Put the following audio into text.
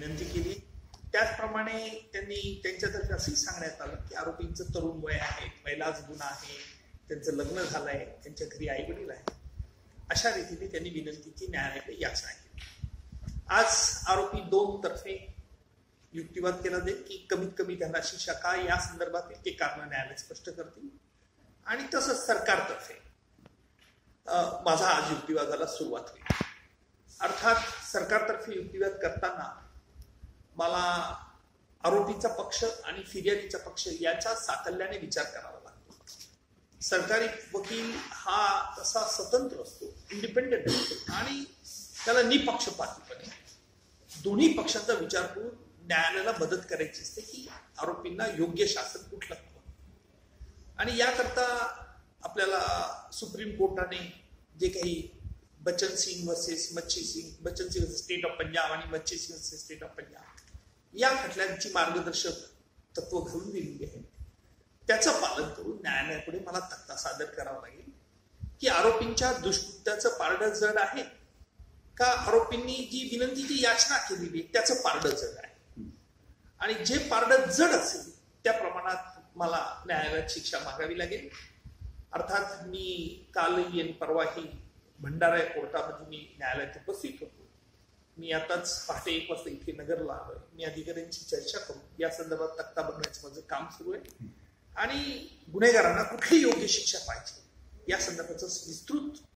विनंती केली. त्याचप्रमाणे त्यांनी त्यांच्यातर्फे असंही सांगण्यात आलं की आरोपींचं तरुण वय आहे महिलाच गुन्हा आहे त्यांचं लग्न झालंय त्यांच्या घरी आई वडील आहे अशा रीतीने त्यांनी विनंतीची न्यायालयाकडे याचना केली आज आरोपी दोन तर्फे युक्तिवाद केला जाईल की कमीत कमी त्यांना शिक्षा का? या संदर्भात ते कारण न्यायालय स्पष्ट करतील. आणि तसंच सरकारतर्फे माझा आज युक्तिवादाला सुरुवात होईल. अर्थात सरकारतर्फे युक्तिवाद करताना मला आरोपीचा पक्ष आणि फिर्यादीचा पक्ष याचा साकल्याने विचार करावा लागतो. सरकारी वकील हा तसा स्वतंत्र असतो इंडिपेंडेंट असतो आणि त्याला निपक्षपातीपणे. दोन्ही पक्षांचा विचार करून न्यायालयाला मदत करायची असते की आरोपींना योग्य शासन कुठलं? आणि याकरता आपल्याला सुप्रीम कोर्टाने जे काही Bachchan Singh versus Machhi Singh Bachchan Singh state of Punjab आणि Machhi Singh versus state of Punjab या खटल्यांची मार्गदर्शक तत्व घालून दिलेली आहे. त्याचं पालन करून न्यायालयापुढे मला तक्ता सादर करावा लागेल की आरोपींच्या दुष्कृत्याचं पारडं जड आहे का आरोपींनी जी विनंतीची याचना केलेली त्याचं पारडं जड आहे? आणि जे पारडं जड असेल त्या प्रमाणात मला न्यायालयात शिक्षा मागावी लागेल. अर्थात मी कालही आणि परवाही भंडारा कोर्टामध्ये मी न्यायालयात उपस्थित होतो. मी आताच पहाटे एक वाजता इथे नगरला आलोय. मी अधिकाऱ्यांची चर्चा करू या संदर्भात तक्ता बनवायचं माझं काम सुरू आहे. आणि गुन्हेगारांना कुठली योग्य शिक्षा पाहिजे. या संदर्भाचं विस्तृत